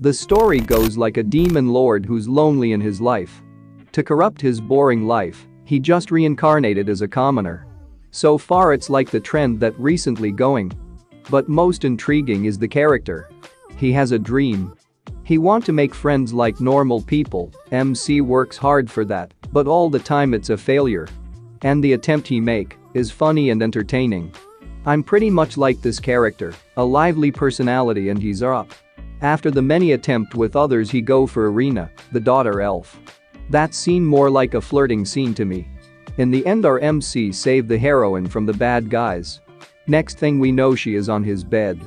The story goes like a demon lord who's lonely in his life. To corrupt his boring life, he just reincarnated as a commoner. So far it's like the trend that recently going. But most intriguing is the character. He has a dream. He want to make friends like normal people, MC works hard for that, but all the time it's a failure. And the attempt he make is funny and entertaining. I'm pretty much like this character, a lively personality and he's up. After the many attempt with others he go for Ireena, the daughter elf. That scene more like a flirting scene to me. In the end our MC saved the heroine from the bad guys. Next thing we know she is on his bed.